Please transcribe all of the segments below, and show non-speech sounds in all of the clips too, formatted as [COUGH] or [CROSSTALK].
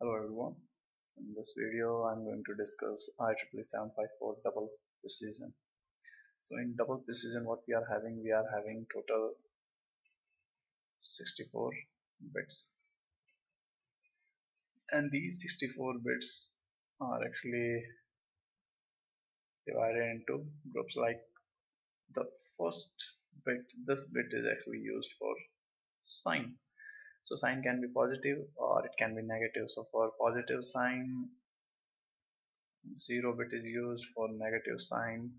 Hello everyone. In this video I'm going to discuss IEEE 754 double precision. So in double precision what we are having we are having total 64 bits and these 64 bits are actually divided into groups like the first bit this bit is actually used for sign so sign can be positive or it can be negative. So for positive sign 0 bit is used. For negative sign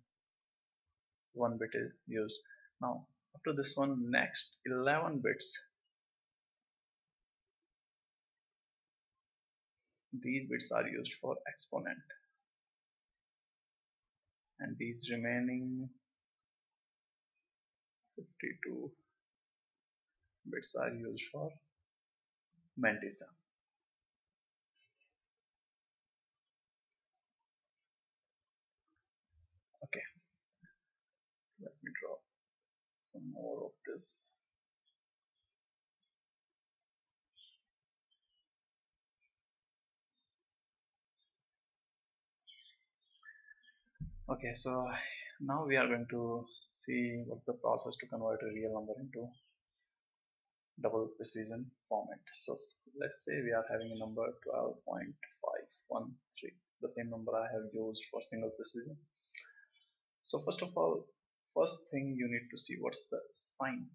1 bit is used. Now after this one next 11 bits. These bits are used for exponent. And these remaining 52 bits are used for Mantissa. Okay, let me draw some more of this. Okay, so now we are going to see what's the process to convert a real number into double precision format. So let's say we are having a number 12.513, the same number I have used for single precision. So first of all, first thing you need to see what's the sign.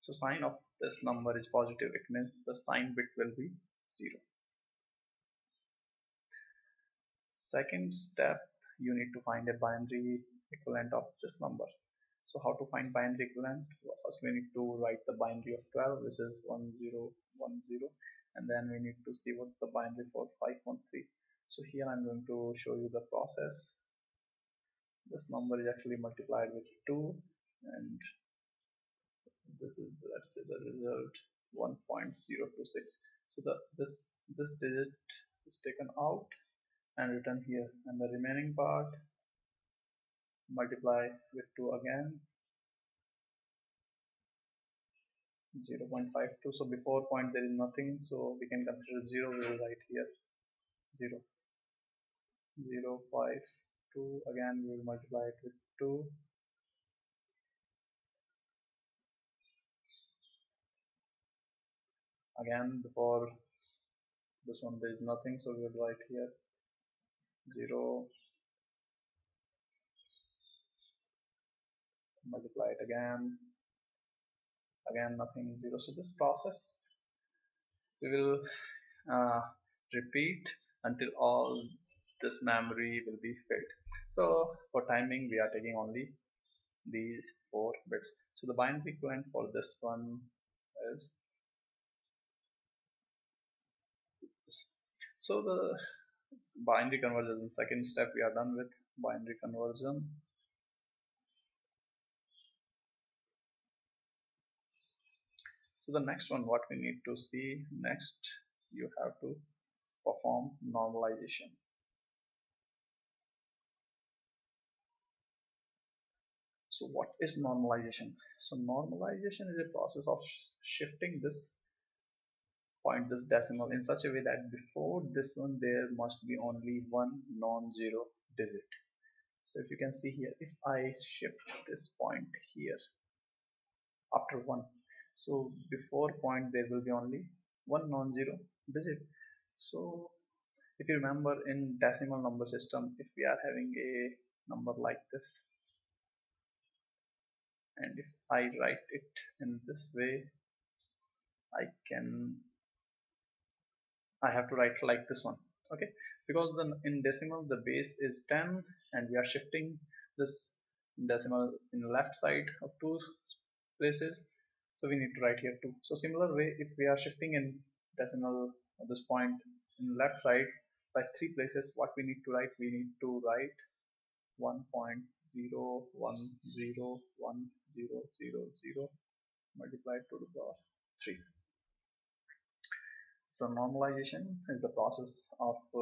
So sign of this number is positive, it means the sign bit will be 0. Second step, you need to find a binary equivalent of this number. So how to find binary equivalent? Well, first we need to write the binary of 12 which is 1010 and then we need to see what's the binary for 513. So here I'm going to show you the process. This number is actually multiplied with 2 and this is let's say the result 1.026. So the this this digit is taken out and written here and the remaining part multiply with 2 again 0.52 so before point there is nothing. So we can consider 0 we will write here 0 0 5 2 again we will multiply it with 2 again before this one there is nothing. So we will write here 0 multiply it again. Again nothing zero. So this process we will uh, repeat until all this memory will be filled. So for timing we are taking only these four bits. So the binary equivalent for this one is so the binary conversion second step we are done with binary conversion so the next one what we need to see next you have to perform normalization. So what is normalization? So normalization is a process of shifting this point this decimal in such a way that before this one there must be only one non-zero digit. So if you can see here if I shift this point here after 1 so before point there will be only one non-zero digit. So if you remember in decimal number system if we are having a number like this and if I write it in this way I can I have to write like this one okay? Because then in decimal the base is 10 and we are shifting this decimal in left side of two places so we need to write here 2 so similar way if we are shifting in decimal at this point in left side by three places what we need to write? We need to write 1.0101000 multiplied to the power 3 so normalization is the process of uh,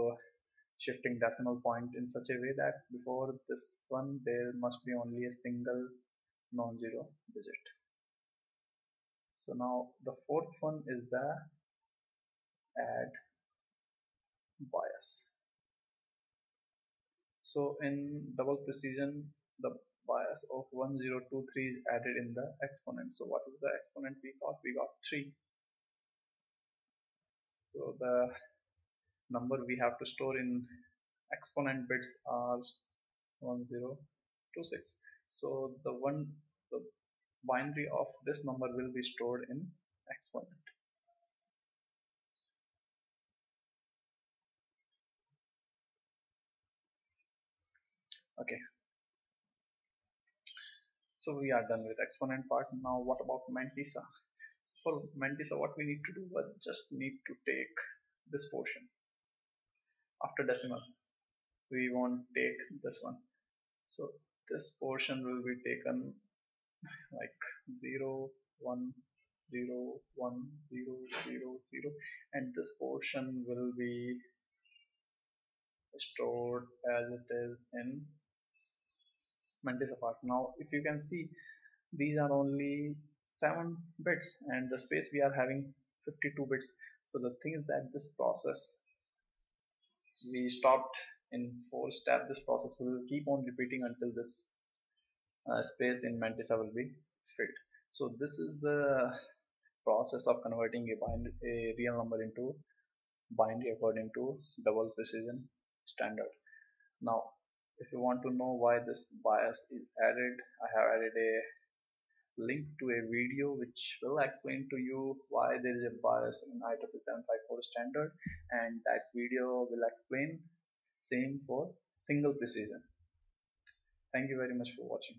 shifting decimal point in such a way that before this one there must be only a single non-zero digit so now the fourth one is the add bias. So in double precision the bias of 1023 is added in the exponent. So what is the exponent we got? We got 3 so the number we have to store in exponent bits are 1026 so the one binary of this number will be stored in exponent okay. So we are done with exponent part. Now what about mantissa? So for mantissa what we need to do was just need to take this portion. After decimal we won't take this one. So this portion will be taken [LAUGHS] like 0 1 0 1 0 0 0 and this portion will be stored as it is in Mantissa part. Now if you can see these are only 7 bits and the space we are having 52 bits. So the thing is that this process we stopped in 4 step this process will keep on repeating until this uh, space in Mantissa will be filled so this is the process of converting a, a real number into binary according to double precision standard. Now if you want to know why this bias is added I have added a link to a video which will explain to you why there is a bias in IEEE 754 standard and that video will explain same for single precision. Thank you very much for watching